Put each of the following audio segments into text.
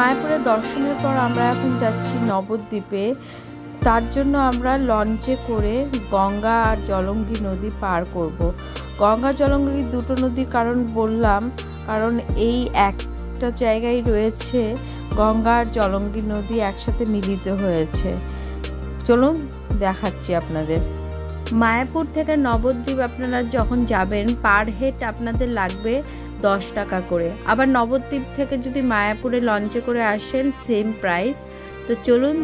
মায়াপুরের দর্শনের পর আমরা এখন যাচ্ছি নবদ্বীপে। তার জন্য আমরা লঞ্চে করে গঙ্গা আর জলঙ্গি নদী পার করব। গঙ্গা, জলঙ্গি দুটো নদীর কারণ বললাম, কারণ এই একটা জায়গায় রয়েছে গঙ্গা আর জলঙ্গি নদী একসাথে মিলিত হয়েছে। চলুন দেখাচ্ছি আপনাদের। মায়াপুর থেকে নবদ্বীপ আপনারা যখন যাবেন পার হেড আপনাদের লাগবে দশ টাকা করে। আবার নবদ্বীপ থেকে যদি মায়াপুরে লঞ্চে করে আসেন সেম প্রাইস তো চলুন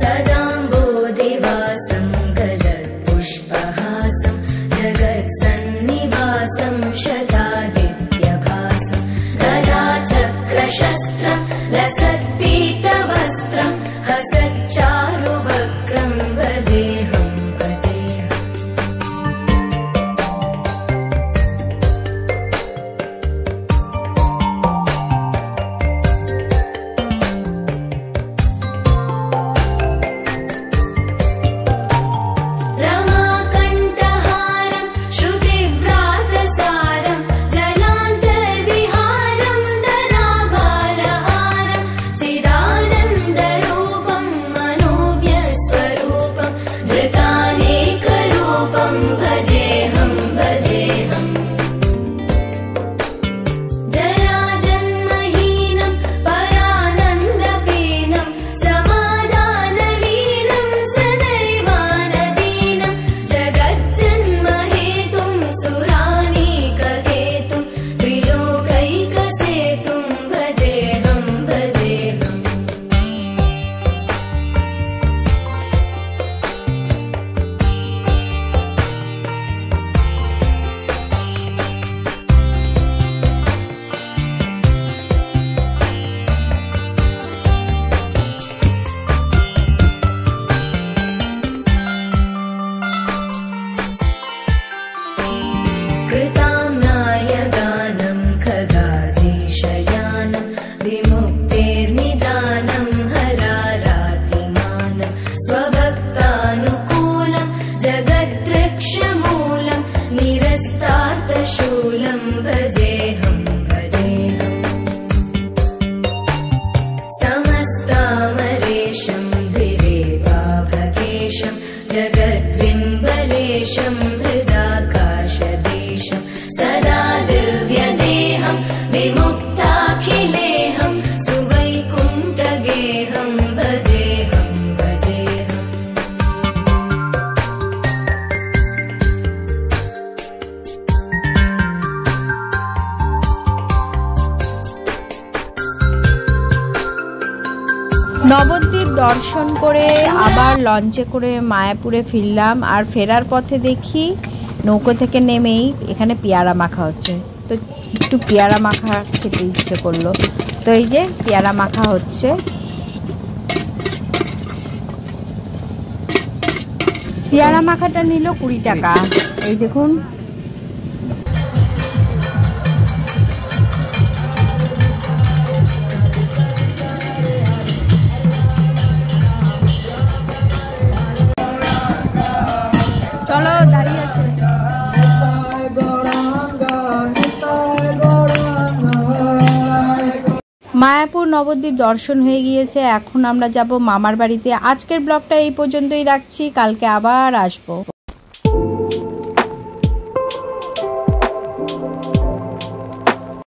सदाम्बो दिवासं गजत्पुष्पहासं जगत् सन्निवासम् Good time. নবদ্বীপ দর্শন করে আবার লঞ্চে করে মায়াপুরে ফিরলাম। আর ফেরার পথে দেখি নৌকো থেকে নেমেই এখানে পেয়ারা মাখা হচ্ছে। তো একটু পেয়ারা মাখা খেতে ইচ্ছে করল। তো এই যে পেয়ারা মাখা হচ্ছে। পেয়ারা মাখাটা নিল কুড়ি টাকা। এই দেখুন মায়াপুর নবদ্বীপ দর্শন হয়ে গিয়েছে। এখন আমরা যাব মামার বাড়িতে। আজকের ব্লগটা এই পর্যন্তই রাখছি। কালকে আবার আসব।